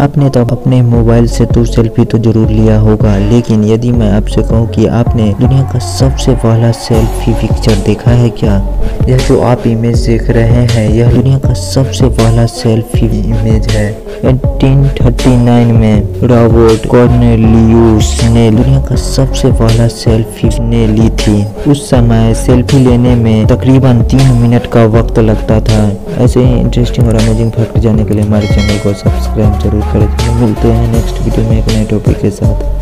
आपने तो अपने मोबाइल से तो सेल्फी तो ज़रूर लिया होगा, लेकिन यदि मैं आपसे कहूँ कि आपने दुनिया का सबसे पहला सेल्फी पिक्चर देखा है क्या? यह जो आप इमेज देख रहे हैं, यह दुनिया का सबसे पहला सेल्फी इमेज है। 1839 में रॉबर्ट कॉर्नेलियस ने दुनिया का सबसे पहला सेल्फी ने ली थी। उस समय सेल्फी लेने में तकरीबन तीन मिनट का वक्त लगता था। ऐसे ही इंटरेस्टिंग और अमेजिंग फैक्ट जाने के लिए हमारे चैनल को सब्सक्राइब ज़रूर करें। मिलते हैं नेक्स्ट वीडियो में एक नए टॉपिक के साथ।